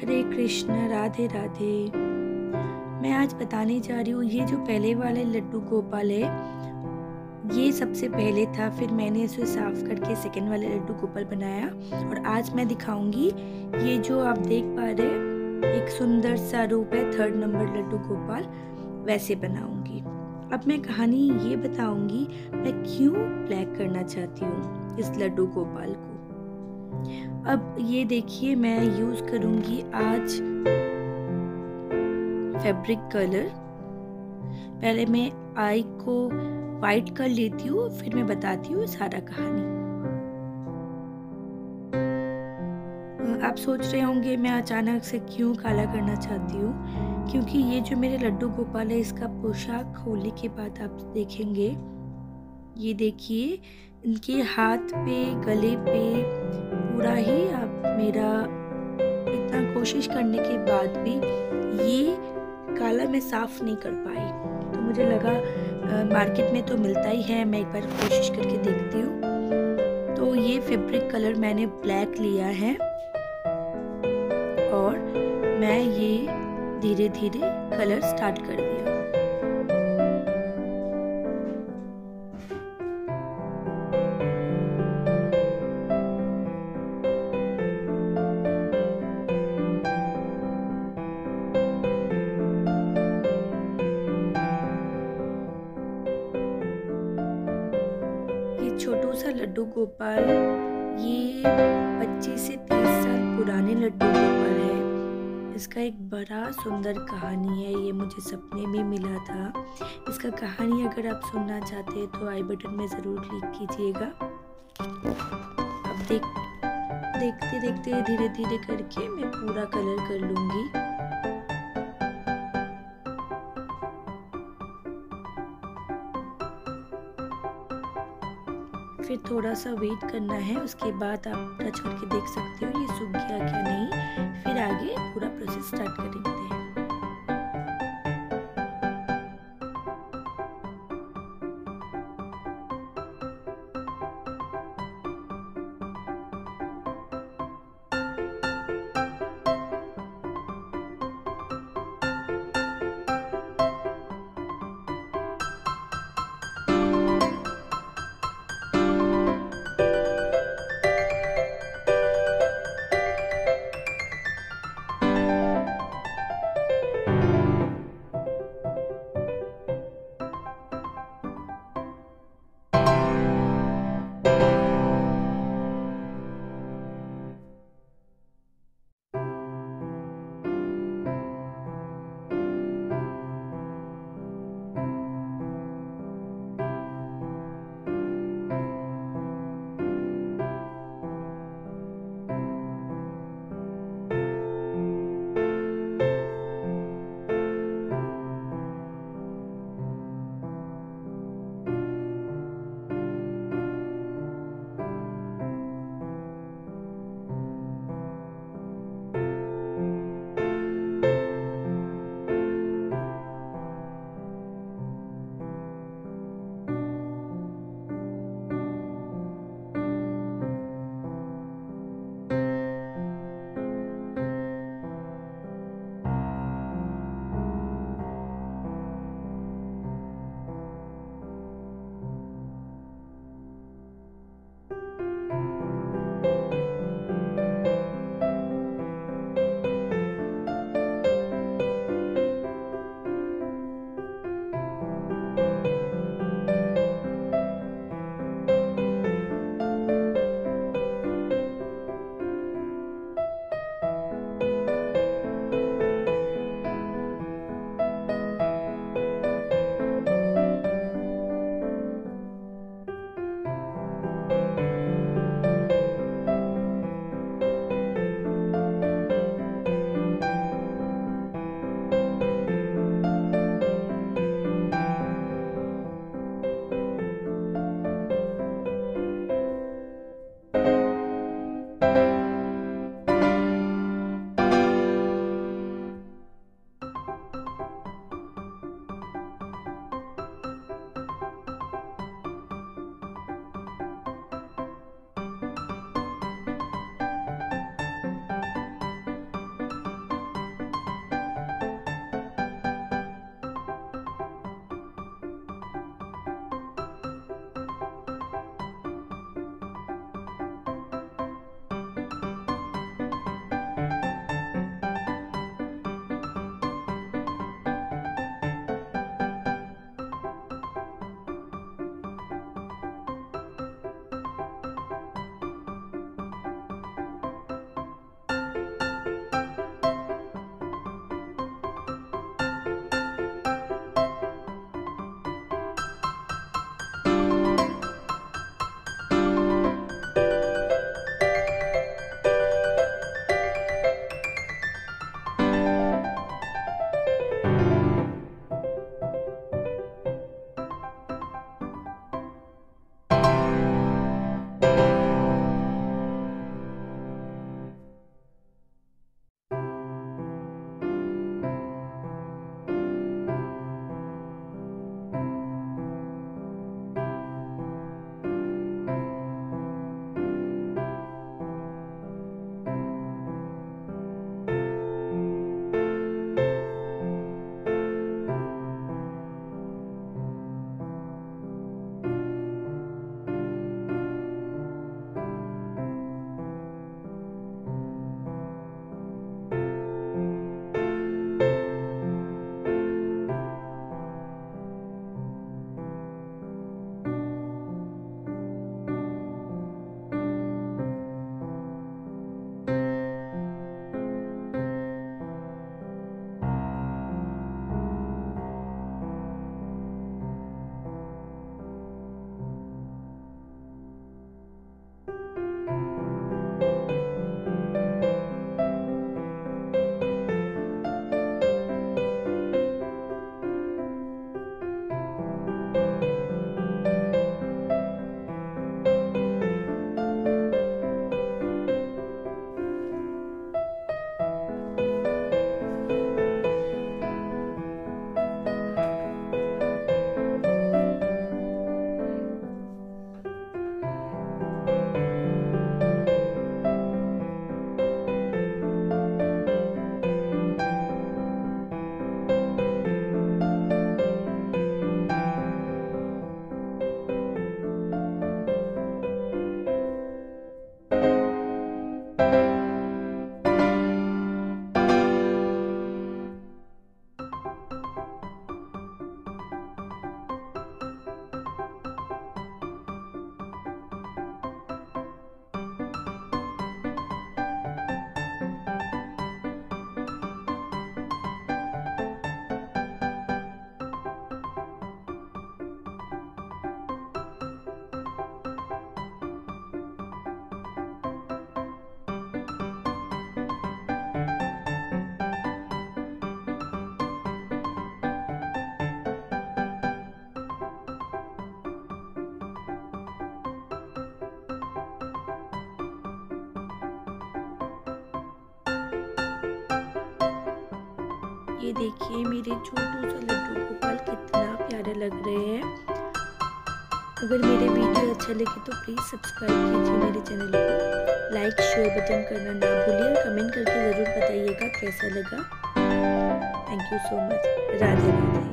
हरे कृष्ण, राधे राधे। मैं आज बताने जा रही हूँ, ये जो पहले वाले लड्डू गोपाल है, ये सबसे पहले था, फिर मैंने इसे साफ़ करके सेकेंड वाले लड्डू गोपाल बनाया। और आज मैं दिखाऊँगी, ये जो आप देख पा रहे एक सुंदर सा रूप है थर्ड नंबर लड्डू गोपाल, वैसे बनाऊँगी। अब मैं कहानी ये बताऊँगी, मैं क्यों ब्लैक करना चाहती हूँ इस लड्डू गोपाल को? अब ये देखिए मैं यूज़ करूँगी आज फैब्रिक कलर पहले मैं आई को वाइट कर लेती हूँ, फिर मैं बताती हूँ सारा कहानी। आप सोच रहे होंगे मैं अचानक से क्यों काला करना चाहती हूँ? क्योंकि ये जो मेरे लड्डू गोपाल है, इसका पोशाक खोलने के बाद आप देखेंगे। ये देखिए, इनके हाथ पे, गले पे पूरा ही आप मेरा इतना कोशिश करने के बाद भी ये काला मैं साफ़ नहीं कर पाई। तो मुझे लगा आ, मार्केट में तो मिलता ही है मैं एक बार कोशिश करके देखती हूँ। तो ये फैब्रिक कलर मैंने ब्लैक लिया है। और मैं ये धीरे धीरे कलर स्टार्ट कर दिया सा लड्डू गोपाल। ये 25 से 30 साल पुराने लड्डू गोपाल है। इसका एक बड़ा सुंदर कहानी है, ये मुझे सपने में मिला था। इसका कहानी अगर आप सुनना चाहते हैं तो आई बटन में ज़रूर क्लिक कीजिएगा। अब देख, देखते देखते धीरे धीरे करके मैं पूरा कलर कर लूँगी। फिर थोड़ा सा वेट करना है, उसके बाद आप टच करके देख सकते हो ये सूख गया क्या नहीं। फिर आगे पूरा प्रोसेस स्टार्ट करेंगे देखिए, मेरे छोटू सा लड्डू गोपाल कितना प्यारे लग रहे हैं। अगर मेरे वीडियो अच्छा लगे तो प्लीज़ सब्सक्राइब कीजिए मेरे चैनल को। लाइक शेयर बटन करना ना भूलिए और कमेंट करके ज़रूर बताइएगा कैसा लगा। Thank you so much Radhe Radhe